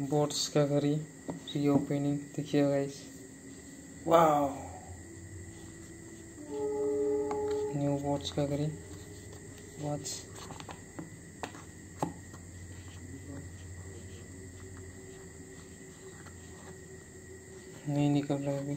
Boats का करी री ओपनिंग देखिए गाइस वाओ न्यू बोट्स का करी। वॉच नहीं निकल रहा अभी।